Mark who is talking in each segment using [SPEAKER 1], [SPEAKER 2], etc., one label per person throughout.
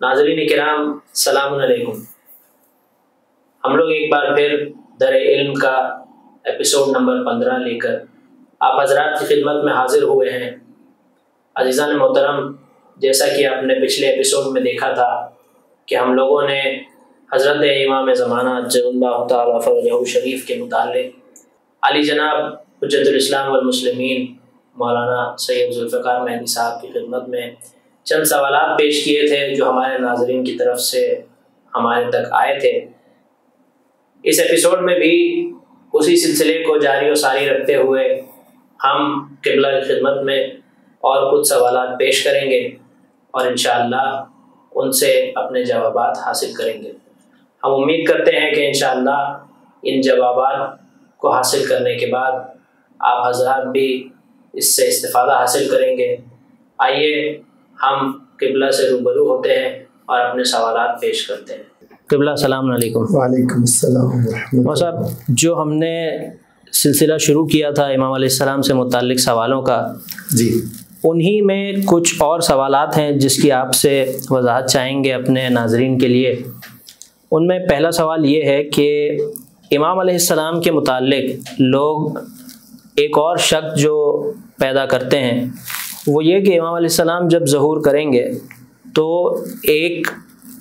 [SPEAKER 1] नाज़रीन किराम सलाम हम लोग एक बार फिर दर इल्म का एपिसोड नंबर पंद्रह लेकर आप हजरात की खिदमत में हाजिर हुए हैं अजीज़ा मोहतरम जैसा कि आपने पिछले एपिसोड में देखा था कि हम लोगों ने हज़रत इमाम ज़माना जल्ला शरीफ के मुतालिक। अली जनाब हजरतुलस्लाम वलमसलमिन मौलाना सैयद जुल्फ़ार मेहदी साहब की खिदमत में चंद सवाल पेश किए थे जो हमारे नाजरन की तरफ़ से हमारे तक आए थे। इस एपिसोड में भी उसी सिलसिले को जारी और सारी रखते हुए हम किबला की खिदमत में और कुछ सवाल पेश करेंगे और इन उनसे अपने जवाब हासिल करेंगे। हम उम्मीद करते हैं कि इन इन जवाब को हासिल करने के बाद आप हजरात भी इससे इस्तेफ़ादा हासिल करेंगे। आइए हम किबला से रूबरू होते हैं और अपने सवाल पेश करते हैं। किबला सलाम
[SPEAKER 2] वालेकुम
[SPEAKER 1] साहब जो हमने सिलसिला शुरू किया था इमाम सलाम से मुतल सवालों का
[SPEAKER 2] जी।
[SPEAKER 1] उन्हीं में कुछ और सवाल हैं जिसकी आपसे वजाहत चाहेंगे अपने नाजरीन के लिए। उनमें पहला सवाल ये है कि इमाम सलाम के मुतालिक लोग एक और शक जो पैदा करते हैं, वो ये कि इमाम सलाम जब ज़हूर करेंगे तो एक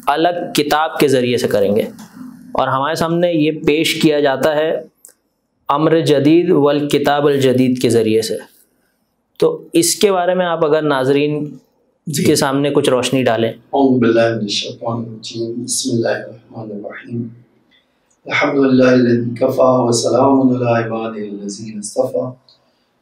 [SPEAKER 1] अलग किताब के ज़रिए से करेंगे। और हमारे सामने ये पेश किया जाता है अमर जदीद वल किताब जदीद के ज़रिए से। तो इसके बारे में आप अगर नाजरीन के सामने कुछ रोशनी डालें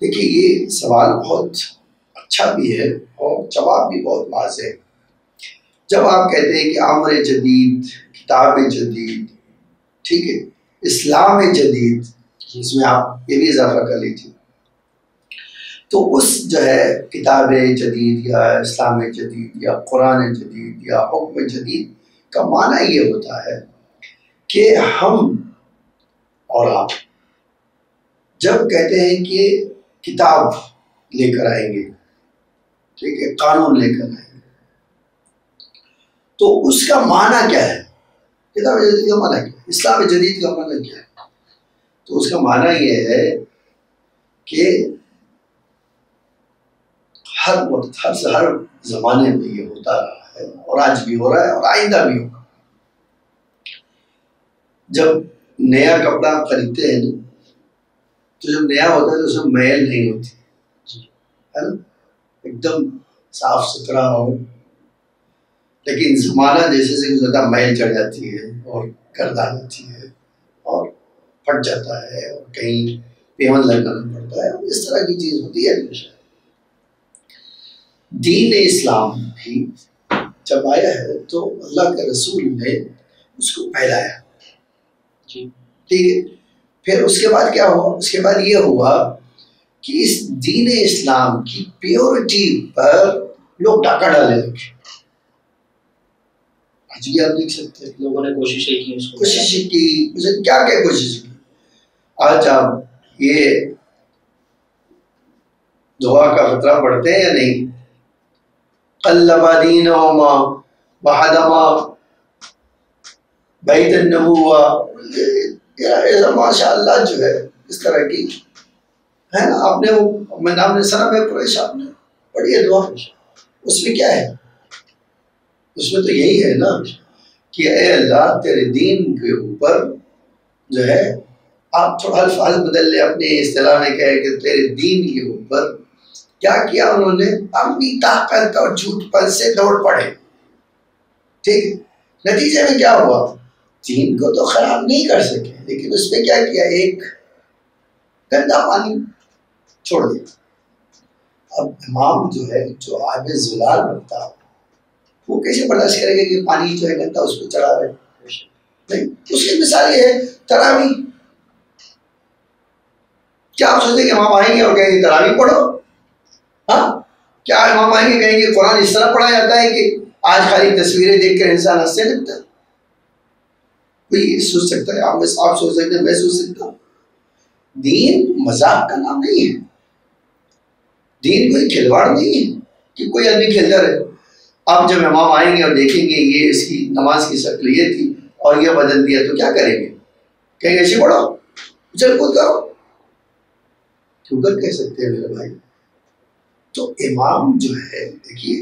[SPEAKER 2] देखिए ये सवाल बहुत अच्छा भी है और जवाब भी बहुत वाज है जब आप कहते हैं कि आमर जदीद किताब जदीद, ठीक है इस्लाम जदीद, इसमें आप ये भी इजाफा कर लीजिए। तो उस जो है किताब जदीद या इस्लाम जदीद या कुरान जदीद या हुक्म जदीद का माना ये होता है कि हम और आप जब कहते हैं कि किताब लेकर आएँगे, ठीक है, कानून लेकर आएँगे तो उसका माना क्या है? किताब जदीद का माना क्या है? इस्लाम जदीद का माना क्या है? तो उसका माना ये है कि हर वक्त, हर हर जमाने में ये होता रहा है और आज भी हो रहा है और आइंदा भी होगा। जब नया कपड़ा आप खरीदते हैं तो जब नया होता है तो उसमें मैल नहीं होती। है ना? एकदम साफ़ सुथरा हो लेकिन जमाना जैसे से गुजरता मैल चढ़ जाती है और गर्द आ जाती है और फट जाता है और कहीं पेवन लगाना पड़ता है इस तरह की चीज़ होती है हमेशा। दीन इस्लाम भी जब आया है तो अल्लाह के रसूल ने उसको फैलाया। ठीक है फिर उसके बाद क्या हुआ? उसके बाद ये हुआ कि इस दीन इस्लाम की प्योरिटी पर लोग डाका डालने लगे। आज भी आप देख सकते हैं
[SPEAKER 1] लोगों ने कोशिशें की उसको
[SPEAKER 2] कोशिश की मुझे क्या क्या कोशिश की? आज आप ये दुआ का खतरा पढ़ते हैं या नहीं? कल्लबादीन बहादमा बैत नबुआ ऐसा माशाल्लाह जो है इस तरह की है ना? आपने वो मैं नाम ने सना में कुरैश आपने पढ़ी है दुआ। उसमें क्या है? उसमें तो यही है ना कि अल्लाह तेरे दीन के ऊपर जो है, आप थोड़ा अल्फाज बदल ले, अपने इस्तेलाह में कहे कि तेरे दीन के ऊपर क्या किया उन्होंने? अपनी ताकत और झूठपन से दौड़ पड़े। ठीक नतीजे में क्या हुआ? दीन को तो खराब नहीं कर सके, लेकिन उसने क्या किया? एक गंदा पानी छोड़ दिया। अब इमाम जो है, जो आगे जुलाल बनता वो कैसे बर्दाश्त करेगा कि पानी जो है गंदा उस पर चढ़ा रहे नहीं उसकी मिसाल ये है, तरावी। क्या आप सोचते कि इमाम आएँगे और कहेंगे, तरावी पढ़ो? हाँ? क्या इमाम आएँगे, कहेंगे, कुरान इस तरह पढ़ा जाता है कि आज खाली तस्वीरें देखकर इंसान हंसने लगता है? कोई सोच सकता है? आप आप सोच सकते हैं, मैं सोच सकता हूँ। दीन मज़ाक का नाम नहीं है। दीन कोई खिलवाड़ नहीं है कि कोई आदमी खेलता रहे। अब जब इमाम आएँगे और देखेंगे ये इसकी नमाज़ की शक्ल ये थी और ये बदल दिया तो क्या करेंगे? कहेंगे ऐसे पढ़ो। चल कूद करो। क्यों कर कह सकते हैं मेरे भाई। तो इमाम जो है, देखिए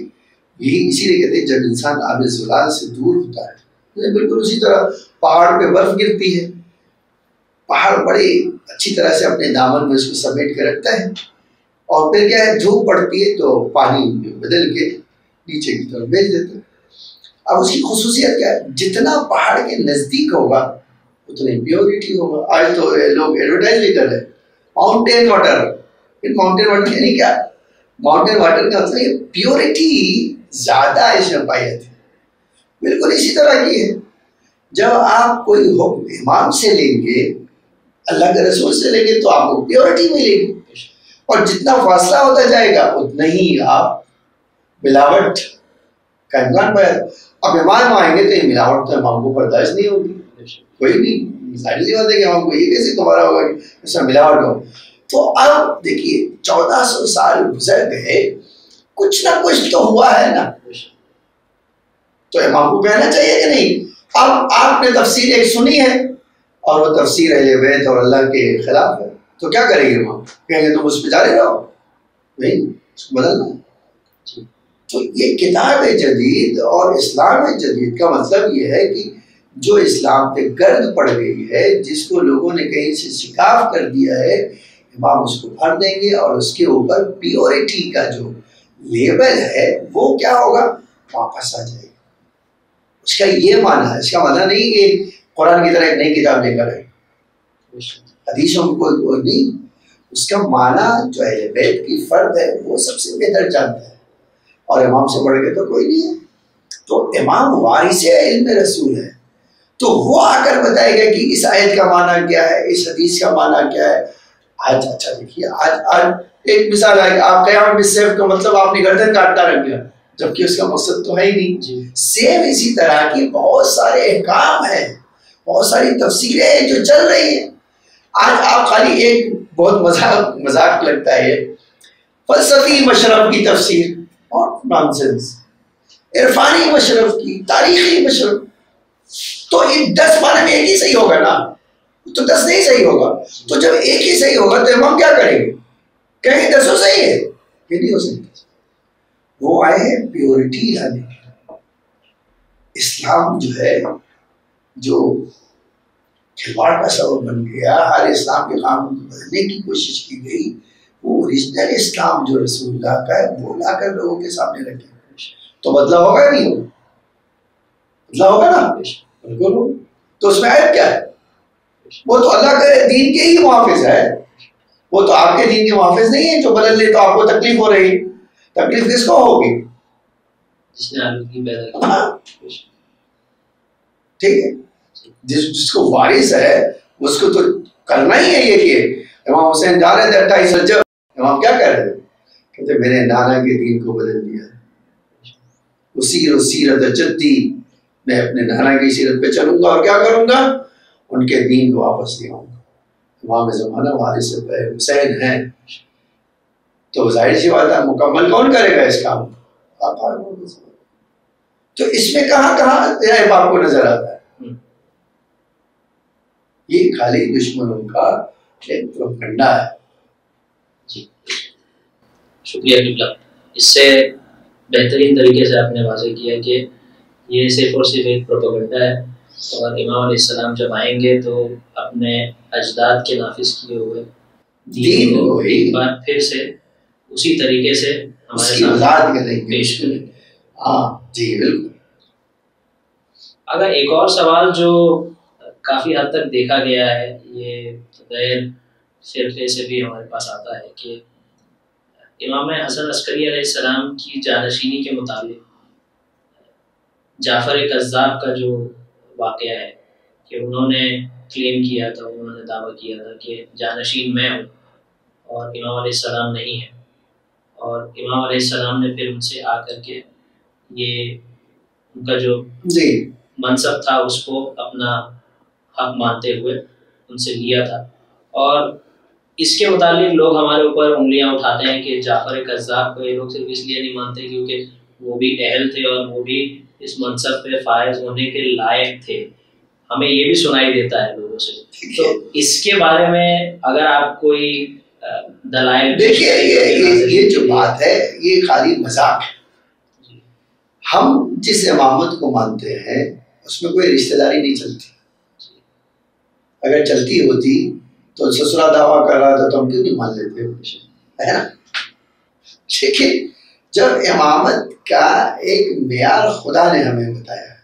[SPEAKER 2] यही इसीलिए कहते हैं, जब इंसान आब जुलाल से दूर होता है तो बिल्कुल उसी तरह पहाड़ पे बर्फ़ गिरती है। पहाड़ बड़े अच्छी तरह से अपने दामन में उसको समेट के रखता है और फिर क्या है, धूप पड़ती है तो पानी बदल के नीचे की तरफ़ भेज देता है। अब उसकी खसूसियत क्या है? जितना पहाड़ के नज़दीक होगा, उतनी प्योरिटी होगा। आज तो लोग एडवर्टाइज भी कर रहे हैं। Mountain water in mountain water यानी क्या? माउंटेन वाटर का मतलब प्योरिटी ज़्यादा इसमें पाई जाती है। बिल्कुल इसी तरह की है। जब आप कोई हुक्म इमाम से लेंगे, अल्लाह के रसूल से लेंगे तो आपको प्योरिटी मिलेगी। और जितना फासला होता जाएगा, उतना ही आप मिलावट का इम्कान पैदा अब इमाम आएँगे तो ये मिलावट तो इमाम को बर्दाश्त नहीं होगी। कोई भी ज़ाहिर सी बात है कि इमाम को ये कैसे तुम्हारा होगा कि इसमें मिलावट हो। तो अब देखिए, चौदह सौ साल गुजर गए, कुछ ना कुछ तो हुआ है ना। तो इमाम को कहना चाहिए कि नहीं? अब आपने तफसीर एक सुनी है और वो तफसीर अहले बैत और अल्लाह के खिलाफ है। तो क्या करेंगे इमाम कहेंगे तुम उस पर जारी रहो नहीं उसको बदलना तो ये किताब जदीद और इस्लाम जदीद का मतलब ये है कि जो इस्लाम पे गर्द पड़ गई है, जिसको लोगों ने कहीं से शिकाफ कर दिया है, इमाम उसको भर देंगे और उसके ऊपर प्योरिटी का जो लेबल है, वो क्या होगा? वापस आ जाएगा। उसका ये माना है, इसका माना नहीं कि कुरान की तरह एक नई किताब लेकर आए। हदीसों में कोई कोई नहीं। उसका माना जो है की फर्द है, वो सबसे बेहतर जानता है। और इमाम से बढ़ के तो कोई नहीं है। तो इमाम वारिस इल्म रसूल है। तो वो आकर बताएगा कि इस आयत का माना क्या है इस हदीस का माना क्या है। आज अच्छा देखिए आज आज एक मिसाल है आप कयाम बिसेफ का मतलब आपने गर्दन काटना रख दिया जबकि उसका मकसद तो है ही नहीं। सेम इसी तरह की बहुत सारे काम है बहुत सारी तफसीरें जो चल रही है। आज आप खाली एक बहुत मज़ाक मज़ाक लगता है। फलसफी मशरफ की तफसीर और नॉनसेंस इरफानी मशरफ की, तारीखी मशरफ। तो इन दस माने में एक ही सही होगा ना? तो दस नहीं सही होगा। तो जब एक ही सही होगा तो हम क्या करेंगे? कहेंगे दसों सही है? ये नहीं हो सकता। वो आए हैं प्योरिटी लाने के इस्लाम जो है, जो खिलवाड़ का सबब बन गया, हर इस्लाम के कानून को बदलने की कोशिश की गई वो ओरिजिनल इस्लाम जो रसूलुल्लाह का है वो लाकर लोगों के सामने रखे तो बदला होगा नहीं होगा? बदला होगा ना बिल्कुल। तो उसमें आयत क्या है? वो तो अल्लाह के दीन के ही मुहाफिज है। वो तो आपके दीन के मुहाफिज नहीं है जो बदल ले तो आपको तकलीफ़ हो रही। तकलीफ़ किसको होगी? हाँ। ठीक है। जिस जिसको वारिस है उसको तो करना ही है ये कि इमाम हुसैन जा रहे थे अट्ठाईस सज्जर इमाम क्या कह रहे थे? कहते मेरे नाना के दीन को बदल दिया उसी सीरत जद्दी मैं अपने नाना की सीरत पे चलूँगा और क्या करूँगा? उनके दीन को वापस ले आऊँगा। इमाम जमाना वारिस हुसैन है। तो ज़ाहिर सी बात है मुकम्मल कौन करेगा इस काम को? तो इसमें कहाँ कहाँ ऐप आपको नज़र आता है? ये खाली दुश्मनों का एक प्रोपगंडा है।
[SPEAKER 1] शुक्रिया किबला इससे बेहतरीन तरीके से आपने वाजे किया कि ये सिर्फ़ और सिर्फ़ एक प्रोपोगंडा है और इमाम सलाम जब आएँगे तो अपने अजदाद के नाफिज किए हुए दीन को एक बार फिर से उसी तरीके से
[SPEAKER 2] हमारे पेश करेंगे। हाँ जी बिल्कुल।
[SPEAKER 1] अगर एक और सवाल जो काफ़ी हद तक देखा गया है ये गैर फिरके से भी हमारे पास आता है कि इमाम हसन अस्करी सलाम की जानशीनी के मुताबिक जाफ़र कज़ाब का जो वाक़ है कि उन्होंने क्लेम किया था उन्होंने दावा किया था कि जानशीन मैं हूँ और इमाम सलाम नहीं है। और इमाम सलाम ने फिर उनसे आकर के ये उनका जो
[SPEAKER 2] जी।
[SPEAKER 1] मनसब था उसको अपना हक मानते हुए उनसे लिया था। और इसके मुतालिक लोग हमारे ऊपर उंगलियाँ उठाते हैं कि जाफ़र कज़ाब को ये लोग सिर्फ़ इसलिए नहीं मानते क्योंकि वो भी अहल थे और वो भी इस मनसब पे फायज होने के लायक थे। हमें ये भी सुनाई देता है लोगों से। तो इसके बारे में अगर आप कोई दलाइल
[SPEAKER 2] देखिए ये, ये ये जो बात है ये खाली मज़ाक है। हम जिस इमामत को मानते हैं उसमें कोई रिश्तेदारी नहीं चलती। अगर चलती होती तो ससुरा दावा कर रहा था तो हम क्यों नहीं मान लेते है? ना? जब इमामत का एक मैार खुदा ने हमें बताया,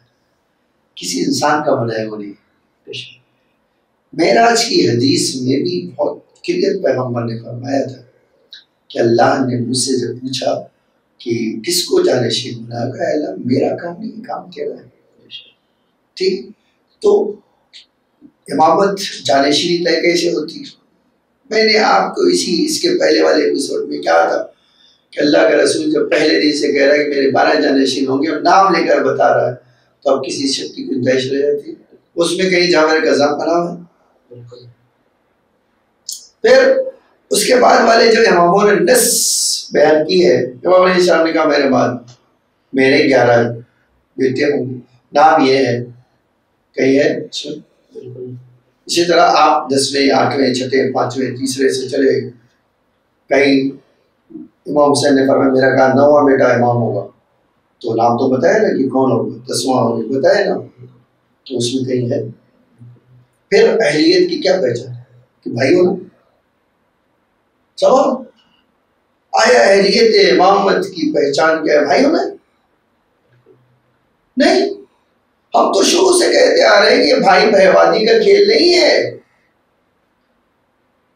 [SPEAKER 2] किसी इंसान का बनाया वो नहीं। मेराज की हदीस में भी बहुत क्लियर पैगंबर ने फरमाया था कि अल्लाह ने मुझसे जब पूछा कि किसको जानशीन बनाया अल्लाह मेरा काम नहीं, काम तेरा है। ठीक? तो इमामत जानशीनी तय कैसे होती? मैंने आपको इसी इसके पहले वाले एपिसोड में कहा था कि अल्लाह का रसूल जब पहले दिन से कह रहा है कि मेरे बारह जानशीन होंगे और नाम लेकर बता रहा है तो अब किसी शक्ति की गुंजाइश रह जाती उसमें कहीं जावर गजाब बना हुआ फिर उसके बाद वाले जो इमामों ने नस बयान की है इमाम ने कहा मेरे बाद मेरे ग्यारह बेटे होंगे। नाम ये है कही है इसी तरह आप दसवें, आठवें, छठे, पाँचवें, तीसरे से चले कहीं इमाम हुसैन ने फरमाया, मेरा कहा, नौवा बेटा इमाम होगा। तो नाम तो बताया ना कि कौन होगा? दसवां होगा, बताया ना। तो उसमें कहीं है। फिर अहलियत की क्या पहचान? कि भाई होना सवाल आया अहलियत इमामत की पहचान क्या है? भाई होना नहीं। हम तो शुरू से कहते आ रहे हैं कि भाई बहवादी का खेल नहीं है।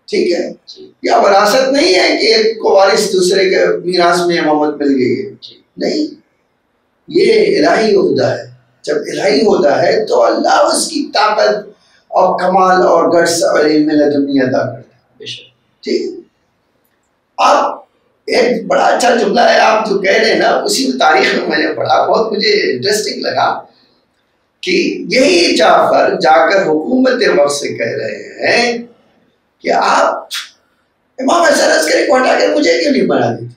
[SPEAKER 2] ठीक है? या वरासत नहीं है कि एक को वारिस दूसरे के मीरास में मोहम्मद मिल गई है? नहीं। ये इलाही होता है। जब इलाही होता है तो अल्लाह उसकी ताकत और कमाल और गट्स और दुनिया अदा करता है। ठीक? आप एक बड़ा अच्छा जुमला है आप जो कह रहे हैं ना उसी तारीख में मैंने पढ़ा बहुत मुझे इंटरेस्टिंग लगा। कि यही जाफ़र जाकर हुकूमत वक्त से कह रहे हैं कि आप इमाम हसन अस्करी को हटाकर मुझे क्यों नहीं बना देते?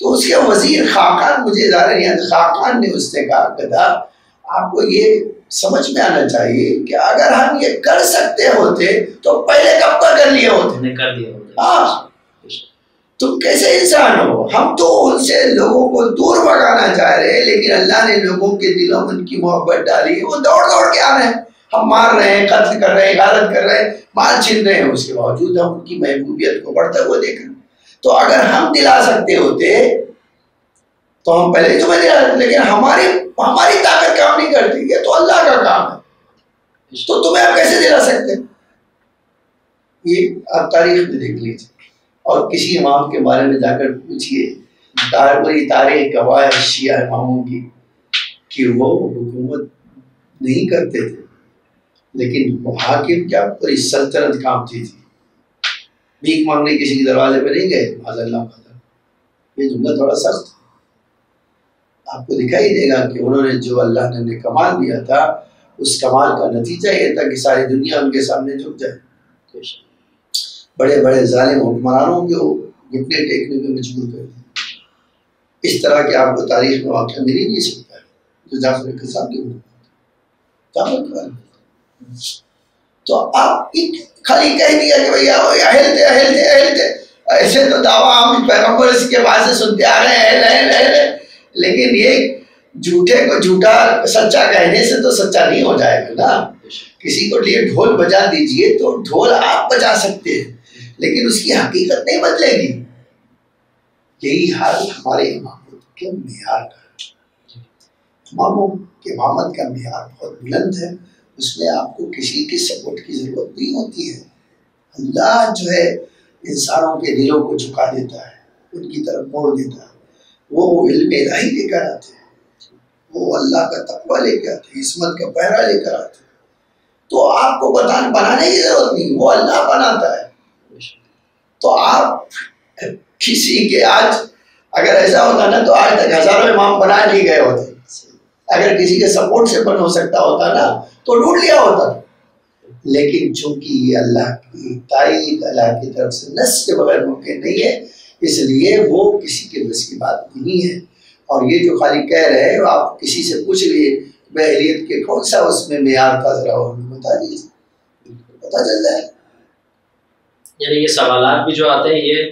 [SPEAKER 2] तो उसके वज़ीर खाकान मुझे खाकान ने उसने कहा कदा आपको ये समझ में आना चाहिए कि अगर हम ये कर सकते होते तो पहले कब का कर लिए होते?
[SPEAKER 1] कर दिया होते।
[SPEAKER 2] हाँ। तुम कैसे इंसान हो? हम तो उनसे लोगों को दूर भगाना चाह रहे हैं, लेकिन अल्लाह ने लोगों के दिलों में उनकी मोहब्बत डाली। वो दौड़ दौड़ के आ रहे हैं। हम मार रहे हैं, कत्ल कर रहे हैं, गारत कर रहे हैं, माल छीन रहे हैं। उसके बावजूद हम उनकी महबूबियत को बढ़ता हुआ देख रहे तो अगर हम दिला सकते होते तो हम पहले तो मैं दिला लेकिन हमारी हमारी ताकत काम नहीं करती। ये तो अल्लाह का काम है। तो तुम्हें आप कैसे दिला सकते? हैं ये आप तारीख में देख लीजिए। और किसी इमाम के बारे में जाकर पूछिए। तार पूरी गवाह शिया इमामों की, कि वो हुकूमत नहीं करते थे। लेकिन हाकिम क्या पूरी सल्तनत कामती थी भीख मांगने किसी के दरवाजे पे नहीं गए? माजल्ला ये जुमला थोड़ा सख्त आपको दिखाई देगा कि उन्होंने जो अल्लाह ने कमाल दिया था, उस कमाल का नतीजा ये था कि सारी दुनिया उनके सामने झुक जाए। बड़े बड़े जालिम हुक्मरानों को घुटने टेकने में मजबूर कर दिया इस तरह के आपको तारीख में वाक्य मिल ही नहीं सकता है, जो जाफ़र कसाब की जाफ़र तो आप खाली कह दिया कि भैया अहल थे अहल थे अहल थे ऐसे तो दावा हम पैगंबर बाद से सुनते आ रहे हैं अहल अहल लेकिन ये झूठे को झूठा, सच्चा कहने से तो सच्चा नहीं हो जाएगा ना। किसी को लिए ढोल बजा दीजिए तो ढोल आप बजा सकते हैं। लेकिन उसकी हकीकत नहीं बदलेगी। यही हाल हमारे इमामों के मैार इमामों के इमामत का मैार बहुत बुलंद है। उसमें आपको किसी की सपोर्ट की ज़रूरत नहीं होती है। अल्लाह जो है इंसानों के दिलों को झुका देता है, उनकी तरफ़ मोड़ देता है। वो इल्म इलाही लेकर आते हैं। वो अल्लाह का तकवा लेकर आते हैं, इसमत का पहरा लेकर आते हैं। तो आपको बताने बनाने की ज़रूरत नहीं, वो अल्लाह बनाता है। तो आप किसी के आज अगर ऐसा होता ना तो आज तक हज़ारों इमाम बना लिए गए होते। अगर किसी के सपोर्ट से बन हो सकता होता ना तो ढूंढ लिया होता। लेकिन चूँकि ये अल्लाह की ताइद अल्लाह की तरफ़ से नस के बगैर मुमकिन नहीं है, इसलिए वो किसी के बस की बात नहीं है। और ये जो खाली कह रहे हैं, आप किसी से पूछ लिए बहरीत के कौन सा उसमें मैार था जरा बता दीजिए। पता चल जाए।
[SPEAKER 1] यानी ये सवाल भी जो आते हैं ये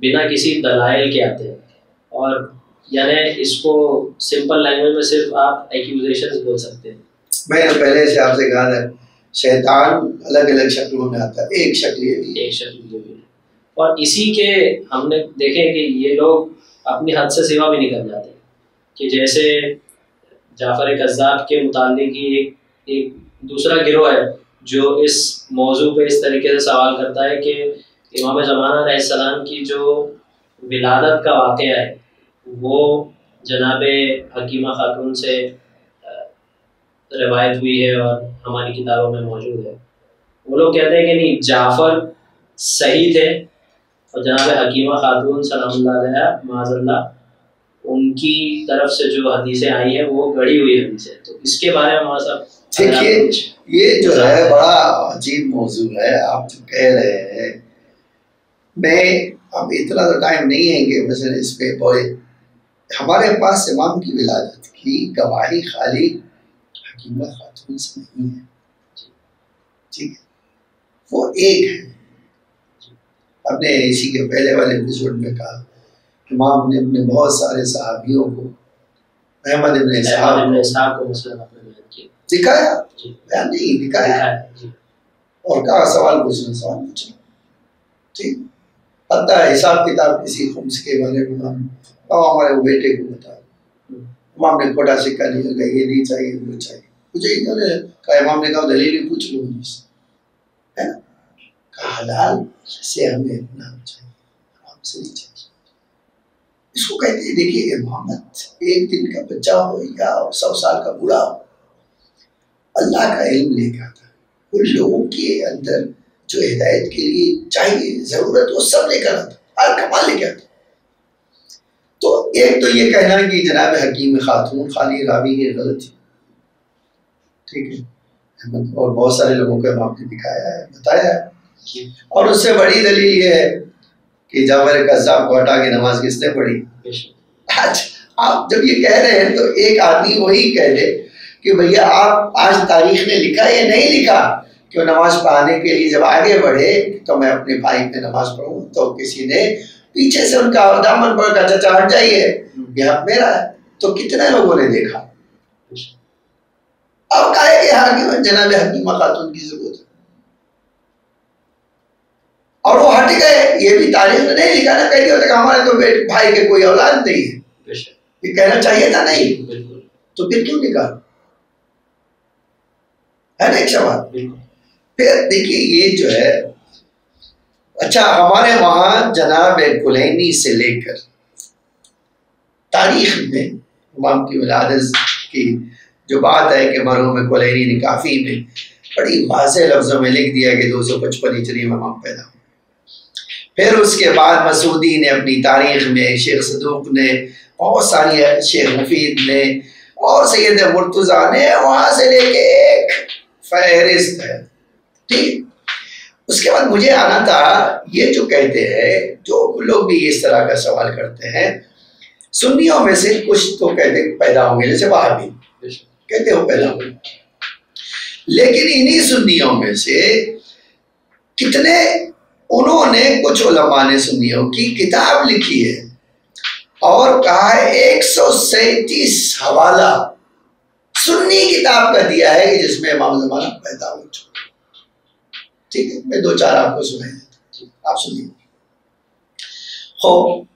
[SPEAKER 1] बिना किसी दलाइल के आते हैं। और यानी इसको सिंपल लैंग्वेज में सिर्फ़ आप एक्यूजेशन बोल सकते हैं।
[SPEAKER 2] मैंने पहले से आपसे कहा था शैतान अलग अलग शक्लों में आता है एक शक्ल ये भी।
[SPEAKER 1] एक शक्ल ये भी और इसी के हमने देखे कि ये लोग अपनी हद से सेवा भी नहीं कर जाते कि जैसे जाफ़र कज़ाब के मुतालिक ही एक एक दूसरा गिरोह है जो इस मौजू पे इस तरीके से सवाल करता है कि इमाम ज़माना सलाम की जो विलादत का वाक़ है, वो जनाब हकीमा खातून से रवायत हुई है और हमारी किताबों में मौजूद है। वो लोग कहते हैं कि नहीं, जाफ़र सही थे और जनाब हकीमा खातून सलाम माजल्ला उनकी तरफ़ से जो हदीसें आई है, वो गढ़ी हुई हदीसें तो इसके बारे में हमारा सब
[SPEAKER 2] देखिए ये जो है बड़ा अजीब मौजू है आप जो कह रहे हैं। मैं अब इतना तो टाइम नहीं है कि मसलन इस पे बोले हमारे पास इमाम की विलादत की गवाही खाली हकीमा खातून से नहीं है। ठीक है? वो एक है। अपने इसी के पहले वाले एपिसोड में कहा इमाम ने अपने बहुत सारे सहाबियों को अहमद इब्न
[SPEAKER 1] साहब को
[SPEAKER 2] दिखाया? बयान नहीं दिखाया। और कहा सवाल पूछना सवाल पूछना। ठीक? पता है हिसाब किताब किसी खुम्स के बारे में हम अब हमारे बेटे को बता। इमाम ने खोटा सिक्का नहीं लगा ये नहीं चाहिए वो चाहिए। मुझे इन्होंने कहा इमाम ने कहा दलील पूछ लो है ना? का हलाल से हमें अपना चाहिए हमसे नहीं चाहिए। इसको कहते हैं देखिए मोहम्मद एक दिन का बच्चा हो या सौ साल का बूढ़ा हो अल्लाह का इल्म लेकर आता है। उन लोगों के अंदर जो हिदायत के लिए चाहिए ज़रूरत वो सब लेकर आता हर कमाल लेकर आता तो एक तो ये कहना कि जनाब हकीम खातून खाली रावी की गलत थी ठीक है? और बहुत सारे लोगों को आपने दिखाया है बताया है। और उससे बड़ी दलील ये है कि जावर कज्जाब को हटा के नमाज़ किसने पढ़ी? आज आप जब ये कह रहे हैं तो एक आदमी वही कह दे कि भैया आप आज तारीख ने लिखा या नहीं लिखा? कि नमाज़ पढ़ाने के लिए जब आगे बढ़े तो मैं अपने भाई में नमाज़ पढ़ू? तो किसी ने पीछे से उनका दामन पड़ का चचा हट जाइए हक मेरा है। तो कितने लोगों ने देखा? अब कहे कि हाकिम जनाब हकीमा खातून की ज़रूरत है। और वो हट गए। ये भी तारीख में नहीं लिखा ना कह दिया हमारे तो बेटे भाई के कोई औलाद नहीं है। ये कहना चाहिए था नहीं? तो फिर क्यों लिखा है ना एक सवाल फिर देखिए, ये जो है अच्छा हमारे वहाँ जनाब कुलैनी से लेकर तारीख में इमाम की विलादत की जो बात है कि मरहूम कुलैनी ने काफ़ी में बड़ी वाज लफ्ज़ों में लिख दिया कि दो सौ पचपन हिजरी में इमाम पैदा हुए। फिर उसके बाद मसूदी ने अपनी तारीख में, शेख सदूक ने, बहुत सारी शेख मुफीद ने और सैद मुर्तज़ा ने वहाँ से लेके फहरिस्त है। ठीक? उसके बाद मुझे आना था, ये जो कहते हैं, जो लोग भी इस तरह का सवाल करते हैं, सुन्नियों में से कुछ तो कहते पैदा होंगे, जैसे वहाँ भी। कहते हो पैदा होंगे। लेकिन इन्हीं सुन्नियों में से कितने, उन्होंने कुछ उलमा ने सुन्नियों की किताब लिखी है और कहा है, एक सौ सैतीस हवाला सुन्नी किताब का दिया है कि जिसमें इमाम जमाना पैदा हो चुका ठीक है, मैं दो चार आपको सुनाई देता आप सुनिए। हो,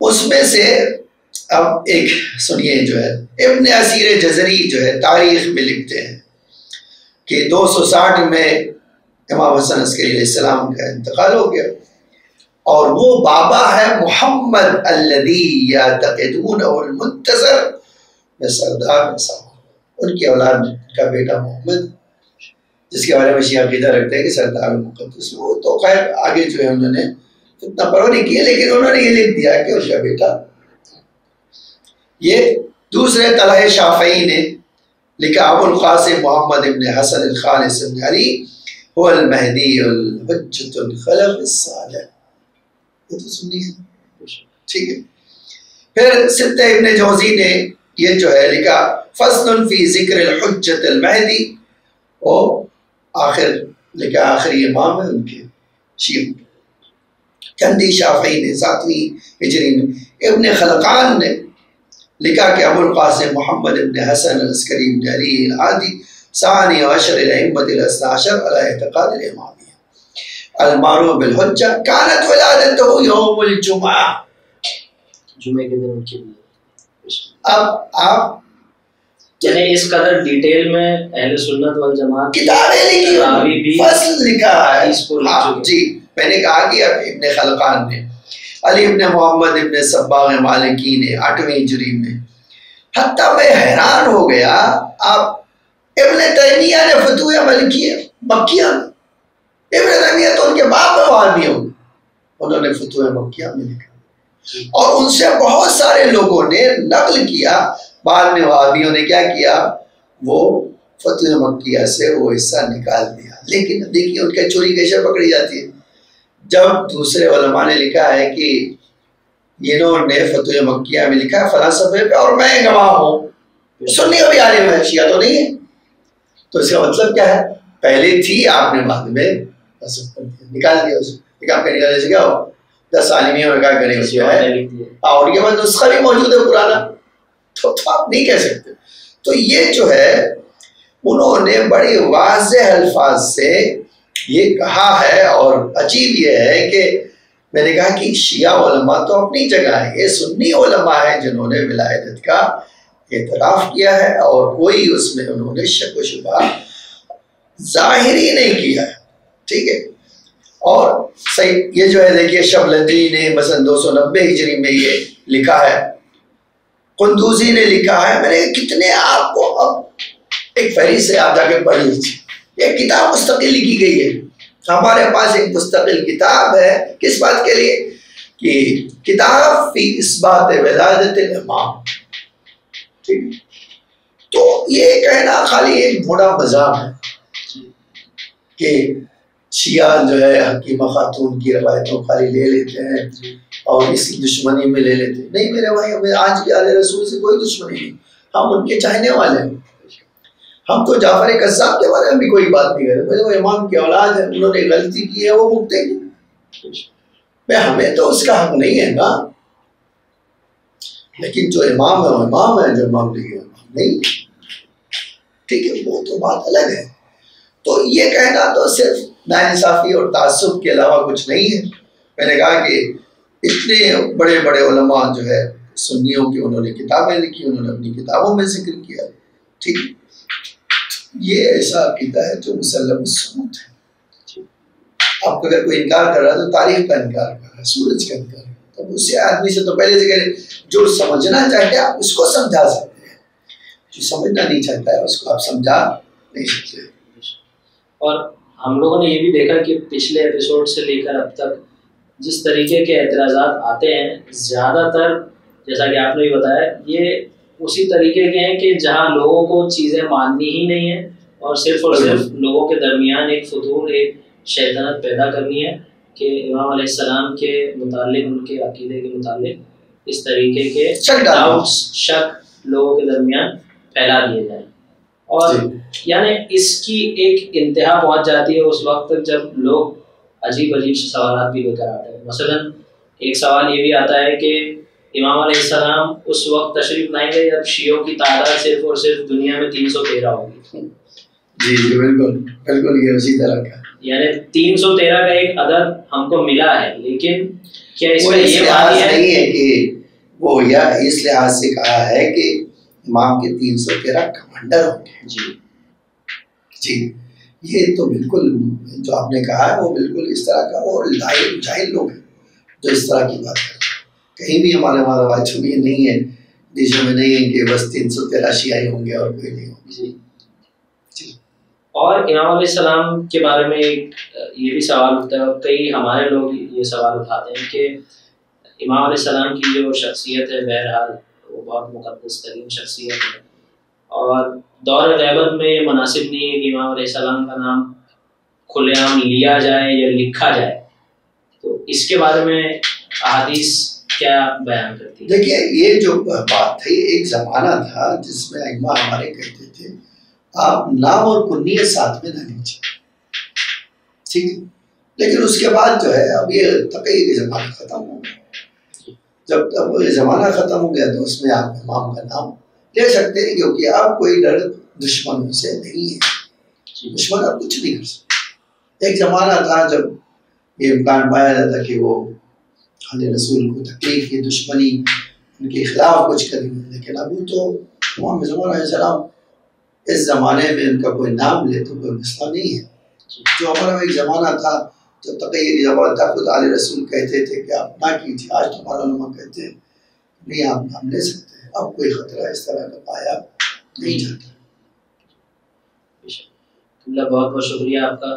[SPEAKER 2] उसमें से अब एक सुनिए जो है, इब्न असीर जजरी जो है तारीख में लिखते हैं कि 260 में इमाम हसन अस्करी का इंतकाल हो गया और वो बाबा है मोहम्मद अल्लदी या तकदून और मुंतजर में सरदार उनकी औलाद का बेटा मोहम्मद, जिसके बारे में शिया अकीदा रखते हैं कि सरदार मुकदस वो तो खैर आगे जो है उन्होंने इतना परवाह नहीं किया, लेकिन उन्होंने ये लिख दिया कि उसका बेटा ये दूसरे तलाह शाफई ने लिखा, अबुल कासिम मोहम्मद इब्न हसन खान इब्न अली, हुवल महदी उल हुज्जतुल खलफ सालिह। ये तो सुनिए ठीक है। फिर सिद्ध इब्न जौजी ने ये जो है लिखा फस्ल फ़ी ज़िक्र हुज्जत अल महदी और आखिर लेकिन आखिरी इमाम है उनके शीर चंदी शाफी ने सातवीं हिजरी में इब्न खलकान ने लिखा कि अबुल कासिम मोहम्मद इब्न हसन अस्करी इब्न अली आदि सानी अशर अहमद अशर अला इतकाद इमामिया अलमारू बिल हुज्जा कानत विलादतहु यौमुल जुमा
[SPEAKER 1] जुमे के दिन उनकी
[SPEAKER 2] अब आप
[SPEAKER 1] यानी इस कदर डिटेल में अहले सुन्नत वल जमात
[SPEAKER 2] किताबें लिखी
[SPEAKER 1] रावी भी
[SPEAKER 2] फ़सल लिखा है।
[SPEAKER 1] इसको लिख
[SPEAKER 2] हाँ, जी मैंने कहा कि अब इब्न खलकान ने अली इब्न मोहम्मद इब्न सब्बाग मालिकी ने आठवीं हिजरी में हत्ता मैं हैरान हो गया। आप इब्न तैमिया ने फतुए अमल किए मक्किया इब्न तैमिया तो उनके बाप में वहाँ भी होंगे। उन्होंने फतुए मक्किया में लिखा। और उनसे बहुत सारे लोगों ने नकल किया। बाद में वहाबियों ने क्या किया? वो फतह मक्किया से वो हिस्सा निकाल दिया। लेकिन देखिए, उनके चोरी कैसे पकड़ी जाती है? जब दूसरे उलमा ने लिखा है कि इन्होंने फतह मक्किया में लिखा है, फलासफे पे, और मैं गवाह हूँ। सुन्नी अभी आलिम है, शिया तो नहीं है। तो इसका मतलब क्या है? पहले थी, आपने बाद में निकाल दिया उसे। लेकिन आपके निकालने से क्या हो? दस आलिमियों में क्या करें उसको है हाँ, और ये बाद नुस्खा भी मौजूद है पुराना। तो, तो आप नहीं कह सकते। तो ये जो है उन्होंने बड़े वाज अल्फाज से ये कहा है और अजीब ये है कि मैंने कहा कि शिया उलमा तो अपनी जगह है ये सुन्नी ओलमा है जिन्होंने विलायत का एतराफ़ किया है और कोई उसमें उन्होंने शक व शुबा ज़ाहिर ही नहीं किया है। ठीक है? और सही, ये जो है, देखिए शबलंदी ने मसन दो सौ नब्बे हिजरी में ये लिखा है। कुंदूजी ने लिखा है। मैंने कितने आपको अब एक फहरिस्त से आप जाके पढ़ लीजिए। एक किताब मुस्तकिल लिखी गई है। हमारे पास एक मुस्तकिल किताब है। किस बात के लिए? कि किताब फ़ी इस बात विलादत इमाम। ठीक? तो ये कहना खाली एक बड़ा मज़ाक है कि शिया जो है हकीमा खातून की रवायतों खाली ले लेते हैं और इसकी दुश्मनी में ले लेते हैं। नहीं मेरे भाई, हमें आज के आले रसूल से कोई दुश्मनी नहीं। हम उनके चाहने वाले हैं। हम तो जाफ़र कस्साब के बारे में भी कोई बात नहीं कर रहे। वो इमाम की औलाद है, उन्होंने गलती की है, वो भुगतेंगे मैं, हमें तो उसका हक नहीं है ना। लेकिन जो इमाम है, वो इमाम है, जो इमाम नहीं है नहीं। ठीक है, वो तो बात अलग है। तो ये कहना तो सिर्फ़ नाइंसाफ़ी और तासुब के अलावा कुछ नहीं है। मैंने कहा कि इतने बड़े बड़े उलमा जो है, सुन्नियों की उन्होंने किताबें लिखी, उन्होंने अपनी किताबों में ज़िक्र किया। ठीक? ये ऐसा अकीदा है जो मुसलम सबूत है। आप अगर कोई इनकार कर रहा है तो तारीख का इनकार कर रहा है, सूरज का इनकार तो उससे आदमी से तो पहले से कह जो समझना चाहते आप उसको समझा सकते हैं। जो समझना नहीं चाहता है, उसको आप समझा नहीं सकते।
[SPEAKER 1] और हम लोगों ने ये भी देखा कि पिछले एपिसोड से लेकर अब तक जिस तरीके के एतराज़ आते हैं ज़्यादातर जैसा कि आपने भी बताया ये उसी तरीके के हैं कि जहाँ लोगों को चीज़ें माननी ही नहीं है और सिर्फ़ और सिर्फ़ लोगों के दरमियान एक फतूर एक शैतानत पैदा करनी है कि इमाम सलाम के मुतालिक उनके अकीदे के मुतालिक इस तरीके के डाउट्स शक लोगों के दरमियान फैला दिए जाए। और यानी इसकी एक इंतहा पहुँच जाती है उस वक्त तक जब लोग अजीब अजीब से सवाल भी लेकर आते हैं। मसलन एक सवाल ये भी आता है कि इमाम सलाम उस वक्त तशरीफ़ लाएँगे जब शियों की तादाद सिर्फ़ और सिर्फ़ दुनिया में तीन सौ तेरह होगी?
[SPEAKER 2] जी जी बिल्कुल बिल्कुल ये उसी तरह का।
[SPEAKER 1] यानी तीन सौ तेरह का एक अदद हमको मिला है लेकिन क्या इसमें
[SPEAKER 2] इस
[SPEAKER 1] ये बात है?
[SPEAKER 2] नहीं है कि वो या इस लिहाज से कहा है कि इमाम के तीन सौ तेरह कमांडर होंगे
[SPEAKER 1] जी।
[SPEAKER 2] जी। ये तो बिल्कुल जो आपने कहा है वो बिल्कुल इस तरह का और लाइल जाहिल लोग हैं जो इस तरह की बात करते हैं। कहीं भी हमारे वहाँ रवायत में नहीं है देशों में नहीं है कि बस तीन सौ तेरह शियाई होंगे और कोई नहीं होंगे।
[SPEAKER 1] जी। और इमाम सलाम के बारे में एक ये भी सवाल उठता है और कई हमारे लोग ये सवाल उठाते हैं कि इमाम सलाम की जो शख्सियत है बहरहाल वो बहुत मुकदस तरीन शख्सियत है। और दौर गैबत में ये मुनासिब नहीं है कि इमाम सलाम का नाम खुलेआम लिया जाए या लिखा जाए। तो इसके बारे में अहादीस क्या बयान करती है?
[SPEAKER 2] देखिए, ये जो बात थी, एक जमाना था जिसमें अइमा हमारे कहते थे, आप नाम और कुन्नियत साथ में ना लीजिए। ठीक है? लेकिन उसके बाद जो है, अब ये तकई जमाना खत्म हो गया जब तब ये जमाना खत्म हो गया तो उसमें आप इमाम का नाम ले सकते हैं क्योंकि अब कोई डर दुश्मन से नहीं है। दुश्मन अब कुछ नहीं कर सकते एक जमाना था जब ये इम्कान पाया जाता कि वो खाली रसूल को तकलीफ़ की दुश्मनी उनके खिलाफ कुछ करेंगे लेकिन अभी तो मोहम्मद सलाम। इस जमाने में उनका कोई नाम ले तो कोई मसला नहीं है। जो। हमारा एक जमाना था जब तक ये जमाना था खुद आले रसूल कहते थे कि आप ना कीजिए आज तुम्हारा नमा कहते हैं नहीं आप नाम ले सकते अब कोई खतरा इस तरह का पाया नहीं जाता
[SPEAKER 1] अल्लाह बहुत बहुत शुक्रिया आपका।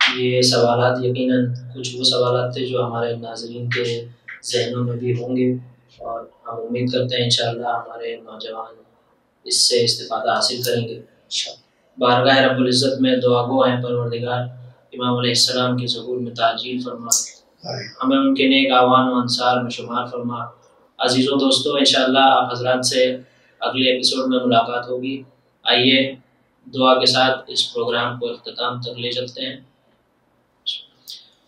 [SPEAKER 1] ये सवालात यकीनन कुछ वो सवालात थे जो हमारे नाजरीन के जहनों में भी होंगे और हम उम्मीद करते हैं इंशाल्लाह हमारे नौजवान इससे इस्तेफादा हासिल करेंगे। बारगाह रब्बुल इज़्ज़त में दुआ गो हैं परवरदिगार। इमाम की ज़हूर में ताजील फरमा। हमें उनके नेक आवान व अंसार में शुमार फरमा। अजीज़ों दोस्तों इंशाल्लाह आप हजरात से अगले एपिसोड में मुलाकात होगी आइए दुआ के साथ इस प्रोग्राम को अख्ताम तक ले चलते हैं